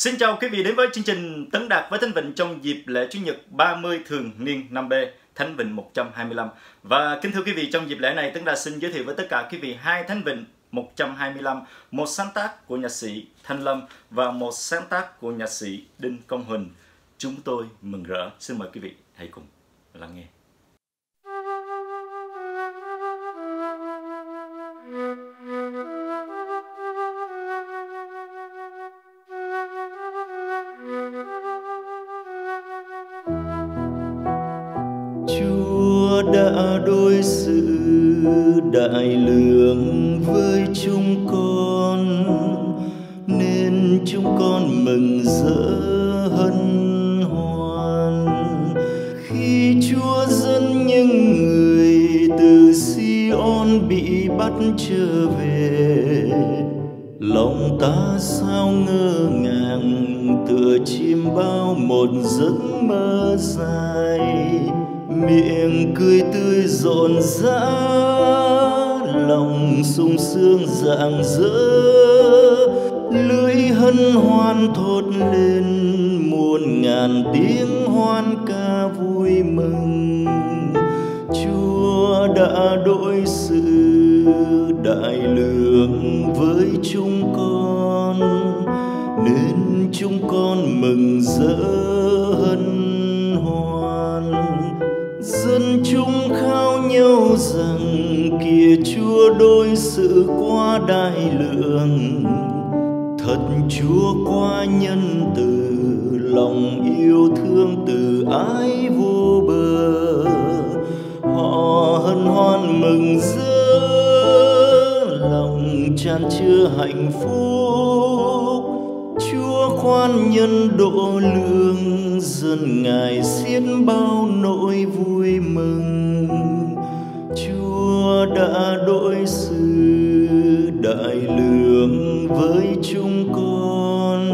Xin chào quý vị đến với chương trình Tấn Đạt với Thánh Vịnh trong dịp lễ Chủ nhật 30 thường niên năm B Thánh Vịnh 125. Và kính thưa quý vị, trong dịp lễ này Tấn Đạt xin giới thiệu với tất cả quý vị hai Thánh Vịnh 125, một sáng tác của nhạc sĩ Thanh Lâm và một sáng tác của nhạc sĩ Đinh Công Huỳnh. Chúng tôi mừng rỡ. Xin mời quý vị hãy cùng lắng nghe. Chúa đã đối xử đại lượng với chúng con, nên chúng con mừng rỡ, hân hoan. Khi Chúa dẫn những người từ Sion bị bắt trở về, lòng ta sao ngơ ngàng, tựa chim bao một giấc mơ dài miệng cười tươi rộn rã, lòng sung sướng rạng rỡ. Lưỡi hân hoan thốt lên, muôn ngàn tiếng hoan ca vui mừng. Chúa đã đổi sự đại lượng với chúng con, nên chúng con mừng rỡ. Khao rằng kia chúa đối xử quá đại lượng. Thật chúa quá nhân từ, lòng yêu thương từ ái vô bờ. Họ hân hoan mừng rỡ, lòng tràn chứa hạnh phúc. Chúa khoan nhân độ lương, dân ngài xiết bao nỗi vui mừng chúa đã đối xử đại lượng với chúng con,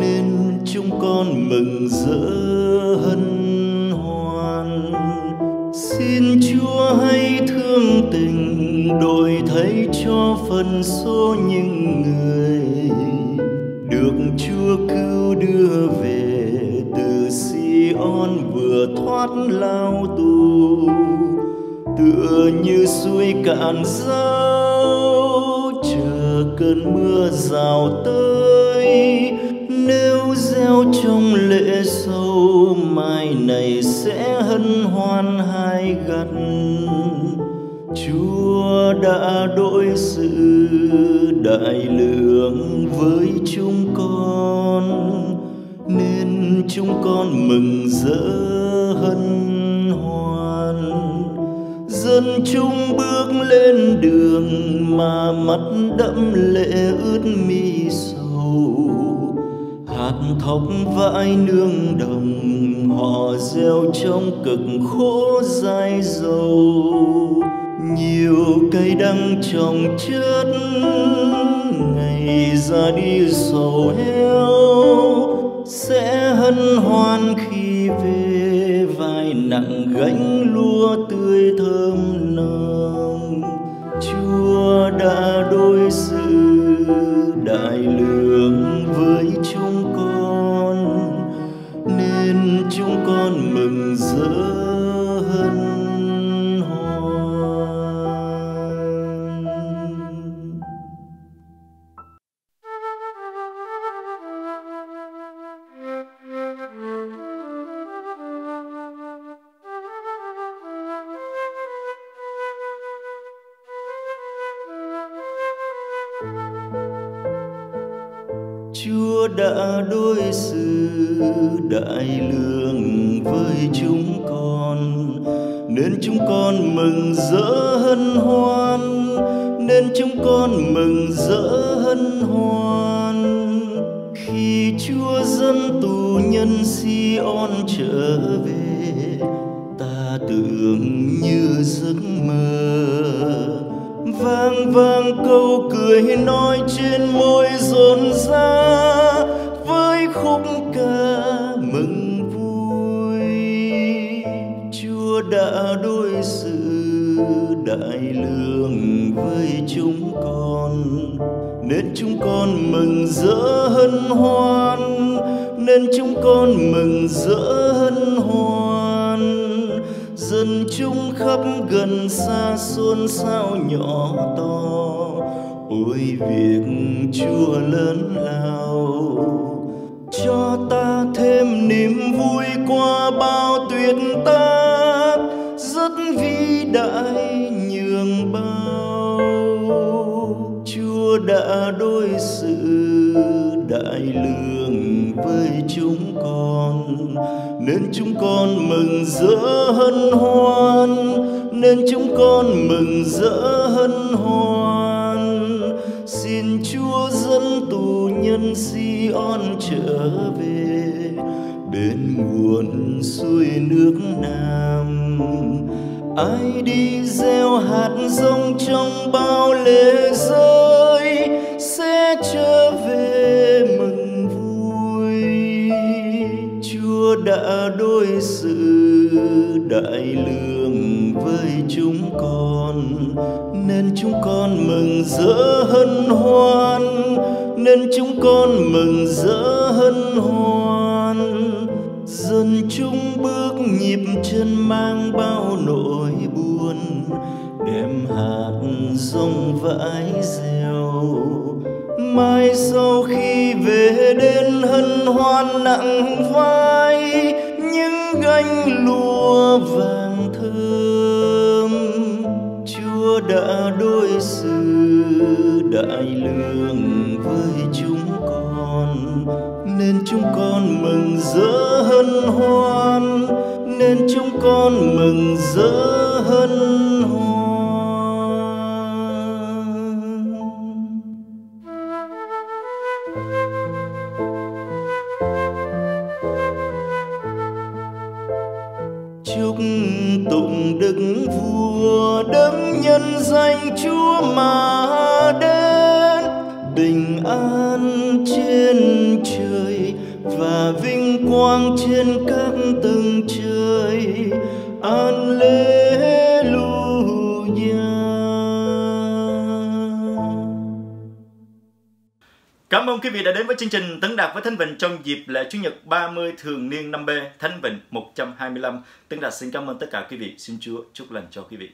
nên chúng con mừng rỡ, hân hoan. Xin chúa hãy thương tình, đổi thay cho phần số những người được chúa cứu đưa về từ Sion, vừa thoát lao tù tựa như suối cạn rau chờ cơn mưa rào tới. Nếu gieo trong lễ sâu mai này sẽ hân hoan hai gần chúa đã đổi sự đại lượng với chúng con, nên chúng con mừng rỡ hơn dân chung bước lên đường mà mắt đẫm lệ ướt mi sầu. Hạt thóc vãi nương đồng họ gieo trong cực khổ dai dầu. Nhiều cây đắng trồng chất ngày ra đi sầu heo. Sẽ hân hoan khi về vai nặng gánh lúa tươi thơm nồng. Chúa đã đối xử đại lượng với chúng con, nên chúng con mừng rỡ. Chúa đã đối xử đại lượng với chúng con. Nên chúng con mừng rỡ hân hoan. Nên chúng con mừng rỡ hân hoan. Khi Chúa dẫn tù nhân Sion trở về, ta tưởng như giấc mơ. Vang vang câu cười nói trên môi rộn rã khúc ca mừng vui. Chúa đã đối xử đại lượng với chúng con, nên chúng con mừng rỡ hân hoan. Nên chúng con mừng rỡ hân hoan. Dân chúng khắp gần xa xôn xao nhỏ to, ôi việc chúa lớn lao cho ta thêm niềm vui qua bao tuyệt tác, rất vĩ đại nhường bao. Chúa đã đối xử đại lương với chúng con, nên chúng con mừng rỡ hân hoan, nên chúng con mừng rỡ hân hoan tù nhân Sion trở về, bên nguồn suối nước nam. Ai đi gieo hạt giống trong bao lễ rơi sẽ trở về mừng vui. Chúa đã đối xử đại lương với chúng con, nên chúng con mừng rỡ hân hoan nên chúng con mừng rỡ hân hoan. Dân chúng bước nhịp chân mang bao nỗi buồn, đem hạt rong vãi dèo mai sau khi về đến hân hoan nặng vai, những gánh lúa vàng thơm. Chúa đã đối xử đại lương với chúng con, nên chúng con mừng rỡ hân hoan. Nên chúng con mừng rỡ hân hoan. Chúc tụng đức vua đấng nhân danh chúa mà đến bình an trên trời và vinh quang trên các tầng trời Cảm ơn quý vị đã đến với chương trình Tấn Đạt với Thánh Vịnh trong dịp lễ Chủ nhật 30 thường niên năm B, Thánh Vịnh 125. Tấn Đạt xin cảm ơn tất cả quý vị. Xin Chúa chúc lành cho quý vị.